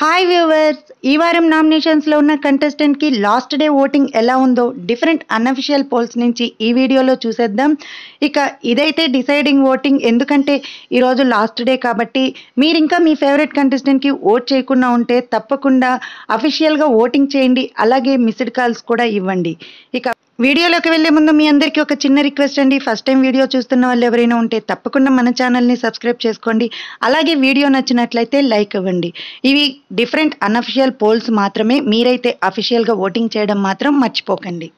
Hi viewers ఈ వారం నామినేషన్స్లో ఉన్న కంటెస్టెంట్కి లాస్ట్ డే ఓటింగ్ ఎలా ఉందో డిఫరెంట్ అన్అఫిషియల్ పోల్స్ నుంచి ఈ వీడియోలో చూసేద్దాం. ఇక ఇదైతే డిసైడింగ్ ఓటింగ్ ఎందుకంటే ఈరోజు లాస్ట్ డే కాబట్టి మీరు ఇంకా మీ ఫేవరెట్ కంటెస్టెంట్కి ఓట్ చేయకుండా ఉంటే తప్పకుండా అఫీషియల్గా ఓటింగ్ చేయండి. అలాగే మిస్డ్ కాల్స్ కూడా ఇవ్వండి. ఇక వీడియోలోకి వెళ్ళే ముందు మీ అందరికీ ఒక చిన్న రిక్వెస్ట్ అండి. ఫస్ట్ టైం వీడియో చూస్తున్న వాళ్ళు ఎవరైనా ఉంటే తప్పకుండా మన ఛానల్ని సబ్స్క్రైబ్ చేసుకోండి. అలాగే వీడియో నచ్చినట్లయితే లైక్ ఇవ్వండి. ఇవి డిఫరెంట్ అన్అఫిషియల్ పోల్స్ మాత్రమే. మీరైతే అఫీషియల్గా ఓటింగ్ చేయడం మాత్రం మర్చిపోకండి.